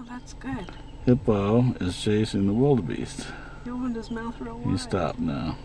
Oh, that's good. Hippo is chasing the wildebeest. He opened his mouth real wide. He stopped now.